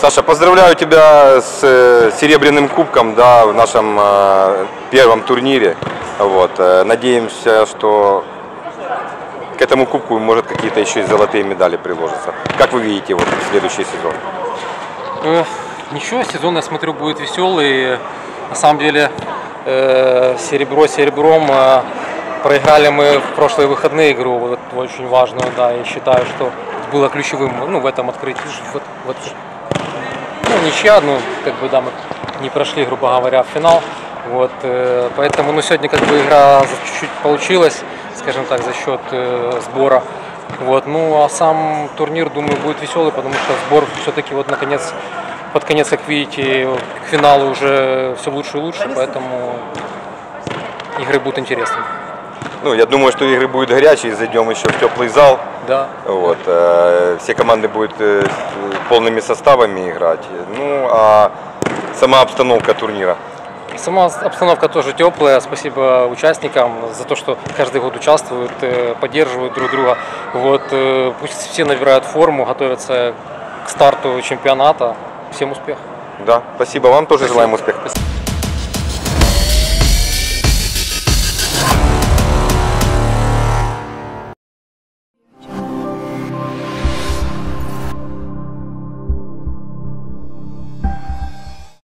Саша, поздравляю тебя с э, серебряным кубком да, в нашем э, первом турнире. Вот. э, Надеемся, что к этому кубку может какие-то еще и золотые медали приложатся. Как вы видите вот, следующий сезон? Э, Ничего, сезон, я смотрю, будет веселый. На самом деле, э, серебро серебром. э, Проиграли мы в прошлые выходные игру, вот очень важную, да, я считаю, что было ключевым ну, в этом открытии. Вот, вот, ну, ничья, ну, как бы, да, мы не прошли, грубо говоря, в финал. Вот, поэтому, ну, сегодня как бы игра чуть-чуть получилась, скажем так, за счет э, сбора. Вот, ну, а сам турнир, думаю, будет веселый, потому что сбор все-таки вот наконец, под конец, как видите, к финалу уже все лучше и лучше, поэтому игры будут интересными. Ну, я думаю, что игры будут горячие, зайдем еще в теплый зал. Да. Вот, э, все команды будут э, полными составами играть. Ну, а сама обстановка турнира. Сама обстановка тоже теплая. Спасибо участникам за то, что каждый год участвуют, э, поддерживают друг друга. Вот, э, пусть все набирают форму, готовятся к старту чемпионата. Всем успехов! Да, спасибо вам тоже желаем успехов. Спасибо.